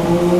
Oh.